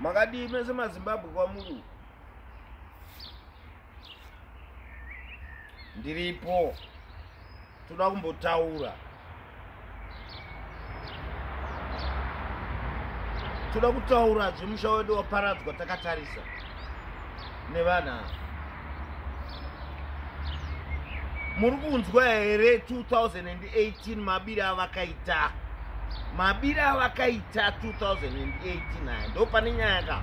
makadii mese mazimbabwe kwamuri ndiripo. Toda kumbotaura. Toda kutaura zvemusha wedu waparadzwa takatarisa. Nevanhu muri kunzwa here 2018 mabiri avakaita mabiri avakaita 2018 aya ndo pane nyaya ka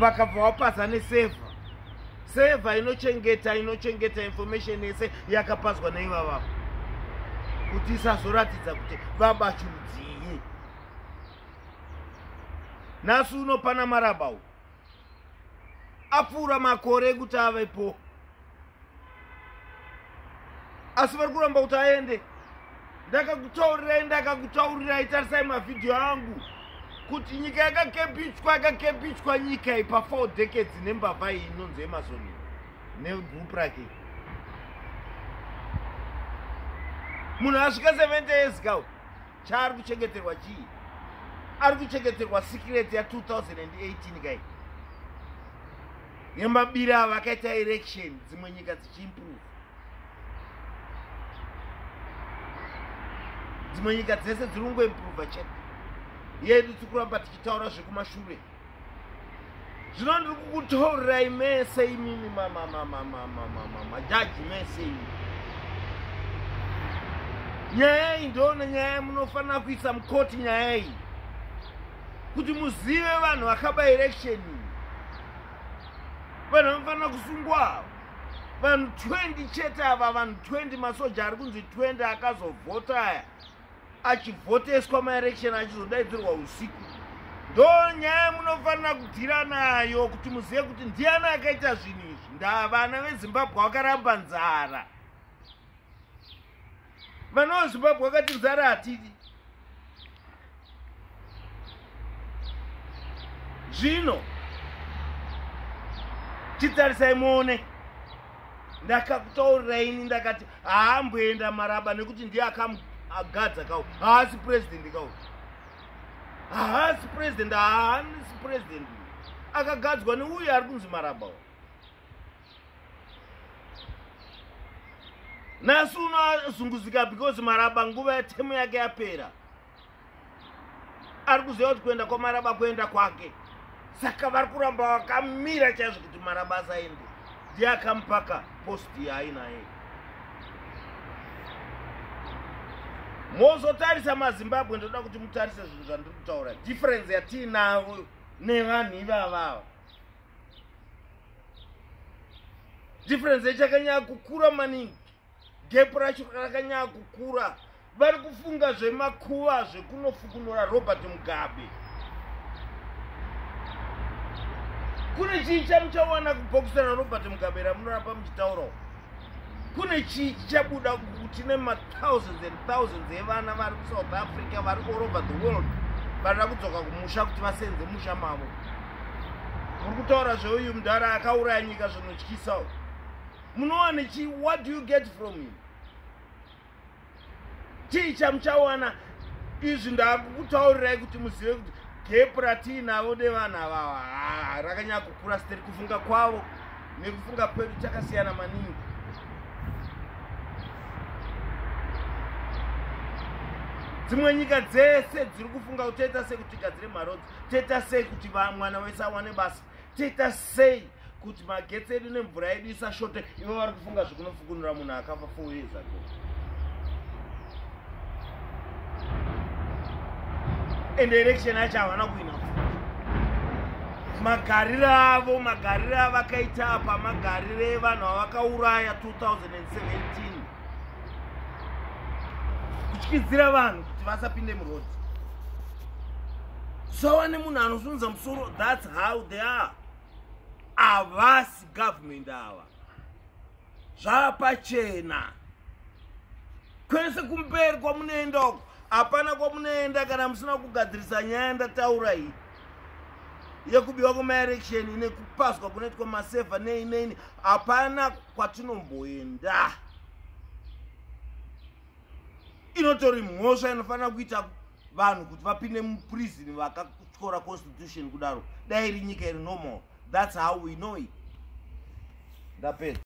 vakabva vapasa nesevha. Sevha inochengeta inochengeta information yese yakapaswa neivavavo kuti isazoratidza kuti vabachurudzii nhasi uno pana marabau. Apfuura makore ekuti avepo asi vari kuramba kuti aende. Ndakakutaurirai ndakakutaurirai tarisai mavhidhiyo angu kuti nyika yakakepichwa yakakepichwa nyika iyi pa4 decades nembavha iyi inonzi emasoni negroup rake. Munhu asvika 70 years gao chaari kuchengeterwa chii? Ari kuchengeterwa secret ya2018 kai yemabiri ava akaita election dzimwe nyika dzichiimprove dzimwe nyika dzese dziri kungoimprova chete. Yedu tiri kuramba tichitaura zvekumashure. Zvino ndiri kukutaurirai mese imimi majaji mese imi. Nyaya iyi ndoona nyaya yamunofanira kuisa mukoti nyaya iyi kuti muzive vanhu vakaba iyi. Vanhu vanofanira kusungwa. Vanhu 20 chete ava vanhu 20 masoja ari kunzi 20 akazovhota aya achivhoteswa maelection achizodaidzirwa usiku. Ndo nyaya munofanira kudhira nayo kuti muzive kuti ndiani akaita zvinhu izvi. Ndavana vezimbabwe vakaramba nzara. Vana vezimbabwe vakati nzara hatidi. Zvino chitarisai muone. Ndakakutaurirai ndakati haamboenda maraba nekuti ndiye akagadza kau haasi purezidendi kau haasi purezidendi haanisi purezidendi akagadzwa neuyo ari kunzi maraba nhasi unozunguzika because maraba nguva yatemu yake yapera. Ari kuziva kuti kuenda kwamaraba kuenda kwake. Saka vari kuramba vakamira chaizvo kuti maraba asaende. Ndiye akamupaka posti yaainaye mozotarisa mazimbabwe ndoda kuti mutarise zvinhu zvandiri kutaura difference yatiinavo nevanhu ivavava. Difference yachakanyanya kukura maningi. Gepu racho rakanyanya kukura vari kufunga zvemakuva zvekunofukunura robert mugabe. Kune chii chamuchawana kubhokisana robert mugabe ramunoramba muchitaurawo kune chii chichabuda tine mathousands and thousands evana vari kusouth africa vari all over the world varida kudzoka kumusha kuti vasenze musha mavo. Muri kutaura zveuyu mudhara akauraya nyika zvinotyisawo munowane chii what do you get from him? Chii chamuchawana? Izvi ndakukutaurirai kuti muzive kuti gepu ratiinavo nevanhu avava rakanyanya kukura siteri kufunga kwavo nekufunga kwedu chakasiyana maningi dzimwe nyika dzese dziri kufunga kuti toita sei kuti tigadzire marodzi? Toita sei kuti mwana wese awane basa? Toita sei kuti magetsi edu nemvura yedu isashote? Ivo vari kufunga zvekunofukunura munhu akafa foyeza and election yacho havana kuina magariro avo magariro avakaita apa magariro evanhu avakauraya 2017 kutyidzira vanhu kuti vasapinde murodzi sava nemunhu anosunudza musoro thats how they are. Havasi government ava. Zvapachena. Kwese kumberi kwamunoenda uko hapana kwamunoenda kana musina kugadzirisa nyaya ndataura iyi. Yekubiwa kwemaerekshoni nekupaswa kunoitwa masevha nei neini hapana kwatinomboenda inotori mhosva inofanira kuita vanhu kuti vapinde muprisoni vakatyora constitution kudaro. Dai iri nyika iri normal thats how we know it. Ndapedza